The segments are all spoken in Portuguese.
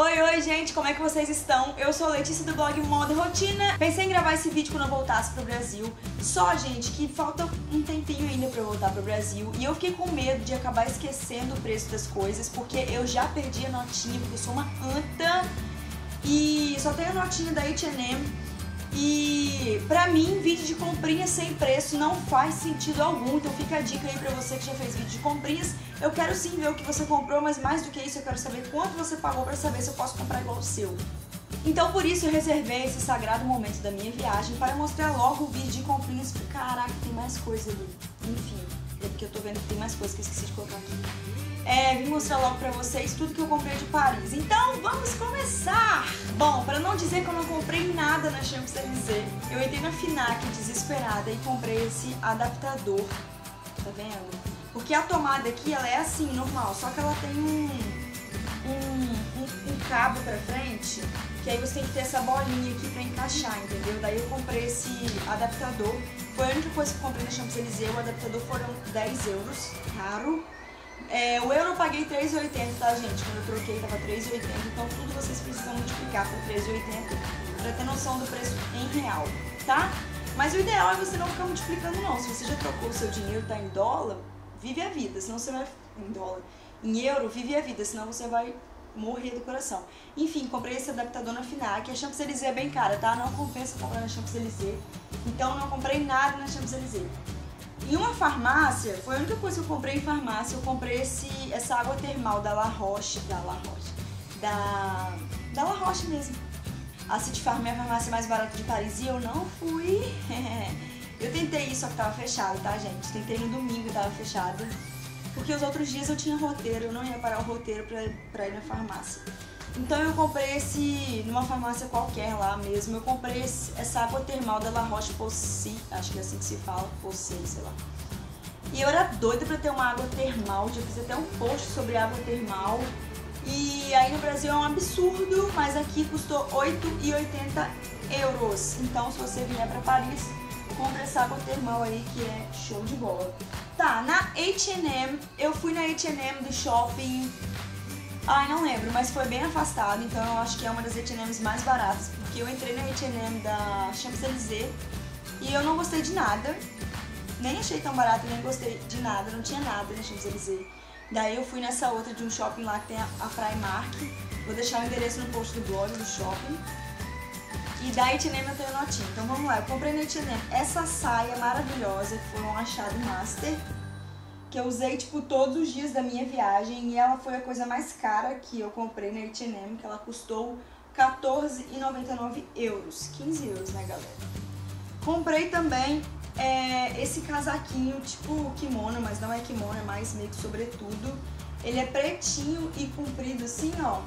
Oi, oi, gente, como é que vocês estão? Eu sou a Letícia do blog Moda Rotina. Pensei em gravar esse vídeo quando eu voltasse pro Brasil. Só, gente, que falta um tempinho ainda pra eu voltar pro Brasil. E eu fiquei com medo de acabar esquecendo o preço das coisas, porque eu já perdi a notinha, porque eu sou uma anta. E só tenho a notinha da H&M e pra mim, vídeo de comprinhas sem preço não faz sentido algum. Então fica a dica aí pra você que já fez vídeo de comprinhas. Eu quero sim ver o que você comprou, mas mais do que isso, eu quero saber quanto você pagou pra saber se eu posso comprar igual o seu. Então por isso eu reservei esse sagrado momento da minha viagem para mostrar logo o vídeo de comprinhas. Caraca, tem mais coisa ali. Enfim, é porque eu tô vendo que tem mais coisa que eu esqueci de colocar aqui é, vim mostrar logo pra vocês tudo que eu comprei de Paris. Então, vamos começar! Bom, pra não dizer que eu não comprei nada na Champs-Élysées, eu entrei na FINAC desesperada e comprei esse adaptador, tá vendo? Porque a tomada aqui, ela é assim, normal, só que ela tem um, um, um, um cabo pra frente, que aí você tem que ter essa bolinha aqui pra encaixar, entendeu? Daí eu comprei esse adaptador, foi a única coisa que eu comprei na Champs-Élysées, o adaptador foram 10 euros, caro, é, o eu paguei 3,80, tá, gente? Quando eu troquei tava 3,80, então tudo vocês precisam multiplicar por 3,80 para ter noção do preço em real, tá? Mas o ideal é você não ficar multiplicando não. Se você já trocou o seu dinheiro, tá em dólar, vive a vida, senão você vai... em dólar. Em euro, vive a vida, senão você vai morrer do coração. Enfim, comprei esse adaptador na FINAC. A Champs-Élysées é bem cara, tá? Não compensa comprar na Champs-Élysées. Então não comprei nada na Champs-Élysées. Em uma farmácia, foi a única coisa que eu comprei em farmácia, eu comprei esse, essa água termal da La Roche, da La Roche, da, da La Roche mesmo. A City Farm é a farmácia mais barata de Paris e eu não fui. eu tentei isso, só que tava fechado, tá, gente? Tentei no domingo e tava fechado. Porque os outros dias eu tinha roteiro, eu não ia parar o roteiro pra, pra ir na farmácia. Então eu comprei esse, numa farmácia qualquer lá mesmo, eu comprei esse, essa água termal da La Roche-Posay, acho que é assim que se fala, Posay, sei lá. E eu era doida pra ter uma água termal, já fiz até um post sobre água termal. E aí no Brasil é um absurdo, mas aqui custou 8,80 euros. Então se você vier pra Paris, compre essa água termal aí que é show de bola. Tá, na H&M, eu fui na H&M do shopping Ai, não lembro, mas foi bem afastado, então eu acho que é uma das H&M's mais baratas, porque eu entrei na H&M da Champs-Élysées e eu não gostei de nada, nem achei tão barato, nem gostei de nada, não tinha nada na Champs-Élysées. Daí eu fui nessa outra de um shopping lá que tem a, Primark, vou deixar o endereço no post do blog do shopping. E da H&M eu tenho notinha, então vamos lá, eu comprei na H&M essa saia maravilhosa, que foi um achado master, que eu usei, tipo, todos os dias da minha viagem e ela foi a coisa mais cara que eu comprei na H&M, que ela custou 14,99 euros, 15 euros, né, galera? Comprei também é, esse casaquinho, tipo kimono, mas não é kimono, é mais meio que sobretudo. Ele é pretinho e comprido assim, ó.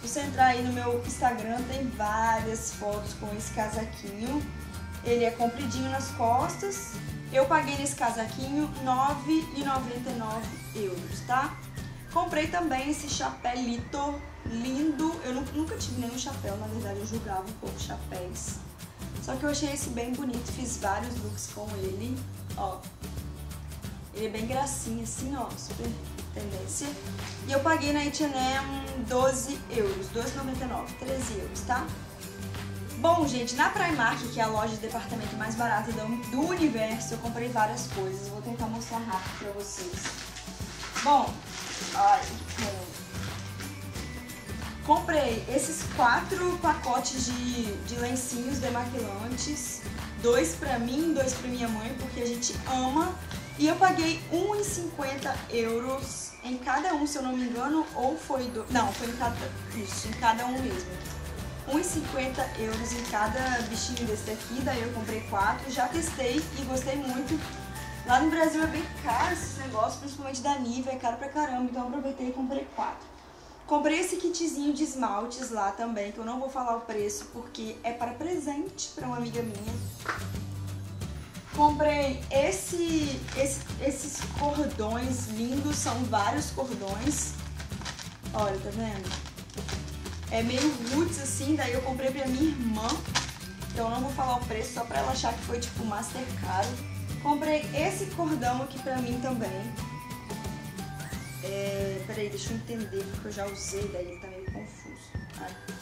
Se você entrar aí no meu Instagram, tem várias fotos com esse casaquinho. Ele é compridinho nas costas, eu paguei nesse casaquinho 9,99 euros, tá? Comprei também esse chapelito lindo. Eu nunca tive nenhum chapéu, na verdade eu julgava um pouco chapéus. Só que eu achei esse bem bonito, fiz vários looks com ele, ó. Ele é bem gracinha assim, ó, super tendência. E eu paguei na H&M 12 euros, 2,99, 13 euros, tá? Bom, gente, na Primark, que é a loja de departamento mais barata do, universo, eu comprei várias coisas. Vou tentar mostrar rápido pra vocês. Bom, ai, comprei esses quatro pacotes de, de lencinhos demaquilantes. Dois pra mim, dois pra minha mãe, porque a gente ama. E eu paguei 1,50 euros em cada um, se eu não me engano, ou foi do... Não, foi em cada... Isso, em cada um mesmo. 1,50 euros em cada bichinho desse aqui, daí eu comprei quatro, já testei e gostei muito. Lá no Brasil é bem caro esses negócios, principalmente da Nivea, é caro pra caramba, então eu aproveitei e comprei quatro. Comprei esse kitzinho de esmaltes lá também, que eu não vou falar o preço porque é para presente para uma amiga minha. Comprei esse, esse, esses cordões lindos, são vários cordões. Olha, tá vendo? É meio roots assim, daí eu comprei pra minha irmã. Então eu não vou falar o preço só pra ela achar que foi tipo master caro. Comprei esse cordão aqui pra mim também. É, peraí, deixa eu entender porque eu já usei, daí ele tá meio confuso. Aqui.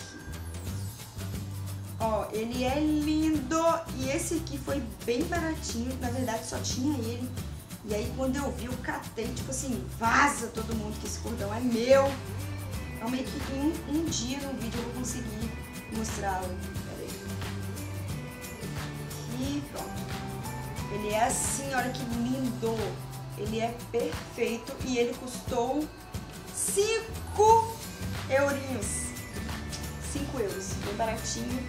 Ó, ele é lindo e esse aqui foi bem baratinho, na verdade só tinha ele. E aí quando eu vi, eu catei, tipo assim, vaza todo mundo que esse cordão é meu. Então, meio que em um, dia no vídeo eu vou conseguir. Peraí. E pronto. Ele é assim, olha que lindo. Ele é perfeito e ele custou 5 eurinhos. 5 euros, bem baratinho.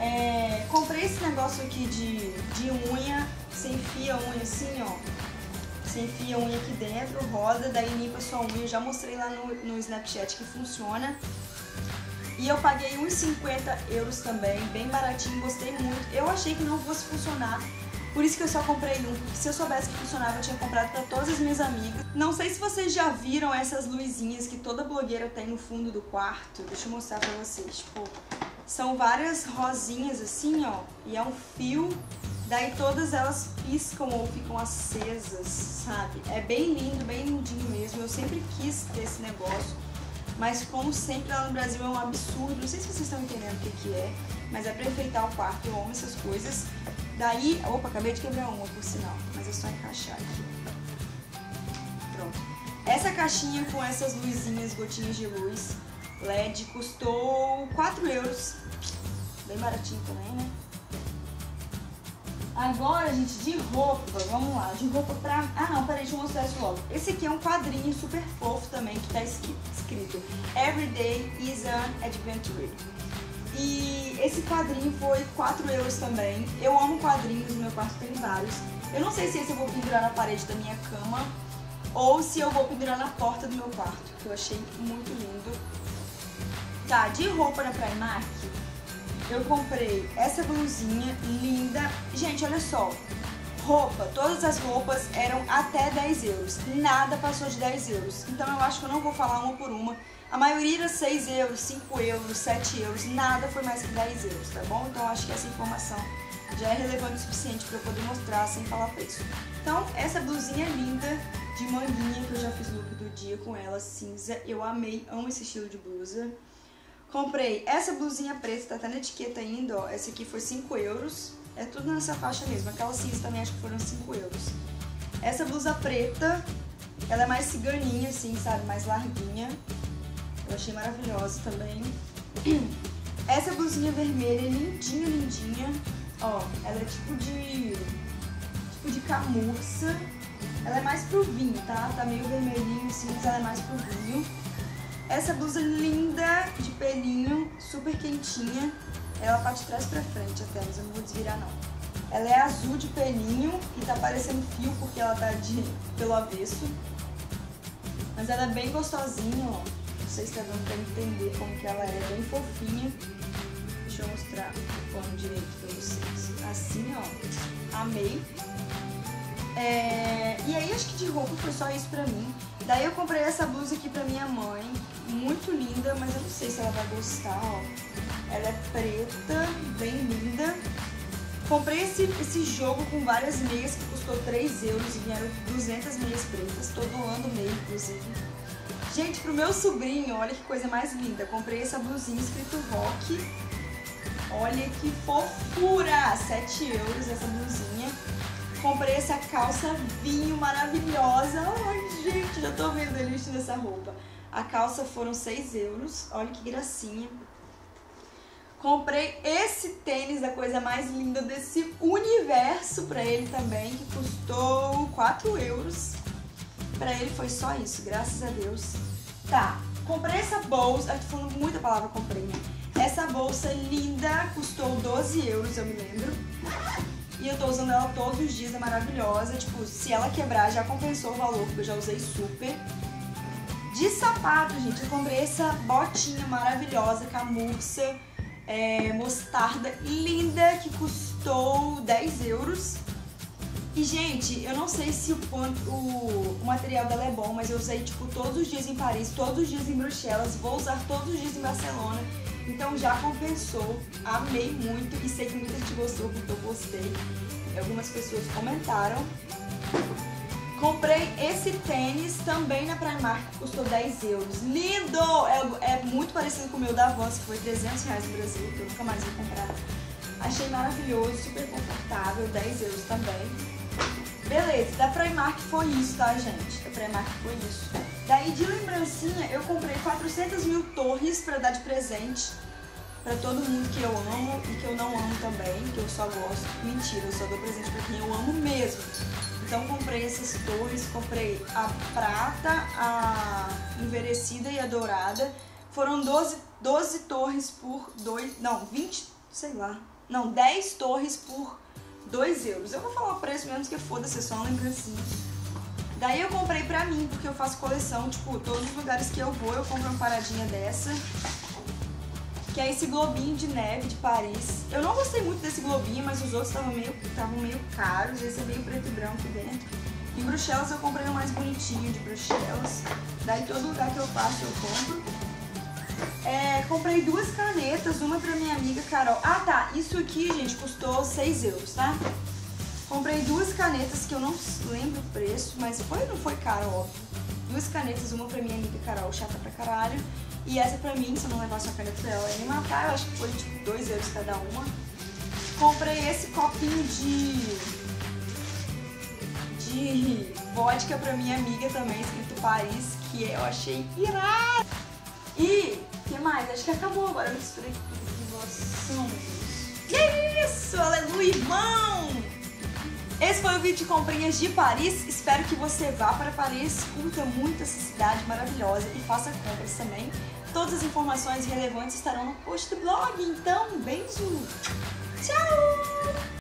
É, comprei esse negócio aqui de, de unha, você enfia a unha assim, ó. Você enfia a unha aqui dentro, roda, daí limpa a sua unha. Eu já mostrei lá no, no Snapchat que funciona. E eu paguei uns 50 euros também, bem baratinho, gostei muito. Eu achei que não fosse funcionar, por isso que eu só comprei um, porque se eu soubesse que funcionava, eu tinha comprado para todas as minhas amigas. Não sei se vocês já viram essas luzinhas que toda blogueira tem no fundo do quarto. Deixa eu mostrar pra vocês. Tipo, são várias rosinhas assim, ó, e é um fio. Daí todas elas piscam ou ficam acesas, sabe? É bem lindo, bem lindinho mesmo. Eu sempre quis ter esse negócio. Mas como sempre lá no Brasil é um absurdo. Não sei se vocês estão entendendo o que, que é, mas é pra enfeitar o quarto. Eu amo essas coisas. Daí, opa, acabei de quebrar uma por sinal, mas é só encaixar aqui. Pronto. Essa caixinha com essas luzinhas, gotinhas de luz LED, custou 4 euros. Bem baratinho também, né? Agora, gente, de roupa, vamos lá, de roupa pra... Ah, não, peraí, deixa eu mostrar isso logo. Esse aqui é um quadrinho super fofo também, que tá escrito Everyday is an Adventure. E esse quadrinho foi 4 euros também. Eu amo quadrinhos, no meu quarto tem vários. Eu não sei se esse eu vou pendurar na parede da minha cama ou se eu vou pendurar na porta do meu quarto, que eu achei muito lindo. Tá, de roupa na Primark, eu comprei essa blusinha linda. Gente, olha só. Roupa, todas as roupas eram até 10 euros. Nada passou de 10 euros. Então eu acho que eu não vou falar uma por uma a maioria era 6 euros, 5 euros, 7 euros, nada foi mais que 10 euros, tá bom? Então acho que essa informação já é relevante o suficiente para eu poder mostrar sem falar preço. Então, essa blusinha linda de manguinha, que eu já fiz look do dia com ela, cinza, eu amei, amo esse estilo de blusa. Comprei essa blusinha preta, tá até na etiqueta ainda, ó, essa aqui foi 5 euros, é tudo nessa faixa mesmo, aquela cinza também acho que foram 5 euros. Essa blusa preta, ela é mais ciganinha, assim, sabe, mais larguinha, eu achei maravilhosa também. Essa blusinha vermelha é lindinha, lindinha. Ó, ela é tipo de... Tipo de camurça. Ela é mais pro vinho, tá? Tá meio vermelhinho assim, mas ela é mais pro vinho. Essa blusa linda, de pelinho, super quentinha. Ela tá de trás pra frente até, eu não vou desvirar não. Ela é azul de pelinho e tá parecendo fio porque ela tá de, pelo avesso. Mas ela é bem gostosinha, ó sei se tá dando pra entender como que ela é, bem fofinha. Deixa eu mostrar o pano direito pra vocês. Assim, ó. Amei. É... E aí, acho que de roupa foi só isso pra mim. Daí eu comprei essa blusa aqui pra minha mãe. Muito linda, mas eu não sei se ela vai gostar, ó. Ela é preta, bem linda. Comprei esse, esse jogo com várias meias que custou 3 euros e vieram 200 meias pretas. Tô doando meia, inclusive. Gente, pro meu sobrinho, olha que coisa mais linda. Comprei essa blusinha escrito rock. Olha que fofura! 7 euros essa blusinha. Comprei essa calça vinho maravilhosa. Ai, gente, já tô vendo ele vestindo essa roupa. A calça foram 6 euros. Olha que gracinha. Comprei esse tênis da coisa mais linda desse universo pra ele também, que custou 4 euros. Pra ele foi só isso, graças a Deus. Tá, comprei essa bolsa, tô falando muita palavra comprei, né? Essa bolsa linda custou 12 euros, eu me lembro. E eu tô usando ela todos os dias, é maravilhosa. Tipo, se ela quebrar, já compensou o valor, porque eu já usei super. De sapato, gente, eu comprei essa botinha maravilhosa, camurça, é, mostarda, linda, que custou 10 euros. E, gente, eu não sei se o, o, o, material dela é bom, mas eu usei, tipo, todos os dias em Paris, todos os dias em Bruxelas, vou usar todos os dias em Barcelona. Então já compensou, amei muito e sei que muita gente gostou porque eu postei. Algumas pessoas comentaram. Comprei esse tênis também na Primark, custou 10 euros. Lindo! É, é muito parecido com o meu da Vans, que foi 300 reais no Brasil, que eu nunca mais vou comprar Achei maravilhoso, super confortável, 10 euros também. Beleza, da Primark foi isso, tá, gente? Da Primark foi isso. Daí, de lembrancinha, eu comprei 400 mil torres pra dar de presente pra todo mundo que eu amo e que eu não amo também, que eu só gosto. Mentira, eu só dou presente pra quem eu amo mesmo. Então comprei essas torres, comprei a prata, a envelhecida e a dourada. Foram 12, 12 torres por 2. Não, 20, sei lá. Não, 10 torres por 2 euros. Eu vou falar o preço mesmo, que foda-se, é só uma lembrancinha. Daí eu comprei pra mim, porque eu faço coleção, tipo, todos os lugares que eu vou eu compro uma paradinha dessa. Que é esse globinho de neve de Paris. Eu não gostei muito desse globinho, mas os outros estavam meio, meio caros. Esse é meio preto e branco dentro. Em Bruxelas eu comprei o mais bonitinho de Bruxelas. Daí todo lugar que eu passo eu compro. É, comprei duas canetas, uma pra minha amiga Carol. Ah tá, isso aqui, gente, custou 6 euros, tá? Comprei duas canetas que eu não lembro o preço, mas foi não foi caro, óbvio. Duas canetas, uma pra minha amiga Carol, chata pra caralho. E essa pra mim, se eu não levasse a caneta pra ela, ia me matar. Eu acho que foi tipo 2 euros cada uma. Comprei esse copinho de. de vodka pra minha amiga também, escrito Paris, que eu achei irado. E, que mais? Acho que acabou agora. Eu misturei tudo com Que isso! Aleluia, irmão! Esse foi o vídeo de comprinhas de Paris. Espero que você vá para Paris, curta muito essa cidade maravilhosa e faça compras também. Todas as informações relevantes estarão no post do blog. Então, beijo! Tchau!